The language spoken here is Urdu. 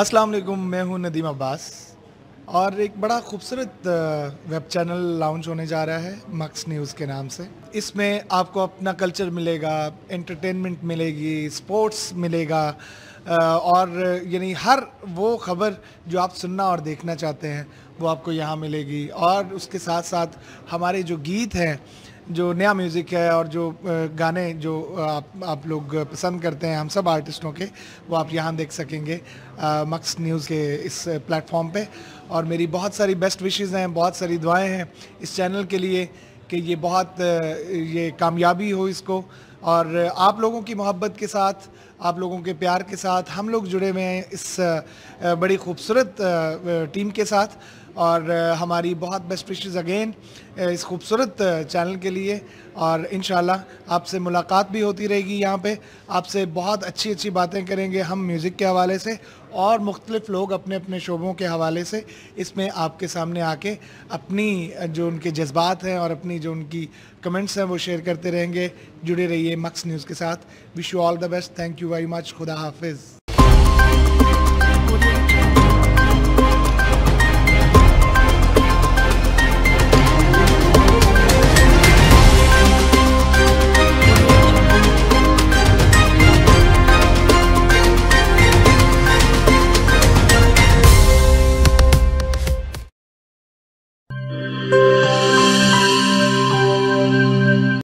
السلام علیکم، میں ہوں ندیم عباس اور ایک بڑا خوبصورت ویب چینل لانچ ہونے جا رہا ہے، مکس نیوز کے نام سے۔ اس میں آپ کو اپنا کلچر ملے گا انٹرٹینمنٹ ملے گی سپورٹس ملے گا۔ اور یعنی ہر وہ خبر جو آپ سننا اور دیکھنا چاہتے ہیں، وہ آپ کو یہاں ملے گی۔ اور اس کے ساتھ ساتھ ہمارے جو گیت ہیں، جو نیا میوزک ہے اور جو گانے جو آپ آپ لوگ پسند کرتے ہیں، ہم سب آرٹسٹوں کے، وہ آپ یہاں دیکھ سکیں گے مکس نیوز کے اس پلیٹفارم پہ۔ اور میری بہت ساری بیسٹ وشز ہیں، بہت ساری دعائیں ہیں۔ اس چینل کے لیے کہ یہ بہت یہ کامیابی ہو اس کو۔ اور آپ لوگوں کی محبت کے ساتھ، آپ لوگوں کے پیار کے ساتھ، ہم لوگ جڑے ہوئے ہیں اس بڑی خوبصورت ٹیم کے ساتھ۔ اور ہماری بہت بیسٹ وشز اگین اس خوبصورت چینل کے لیے۔ اور انشاءاللہ آپ سے ملاقات بھی ہوتی رہے گی یہاں پہ۔ آپ سے بہت اچھی اچھی باتیں کریں گے ہم میوزک کے حوالے سے۔ اور مختلف لوگ اپنے اپنے شعبوں کے حوالے سے اس میں آپ کے سامنے آ کے اپنی جو ان کے جذبات ہیں اور اپنی جو ان کی کمنٹس ہیں وہ شیئر کرتے رہیں گے۔ جڑے رہیے مکس نیوز کے ساتھ۔ Wish you all the best thank you very much خدا حافظ۔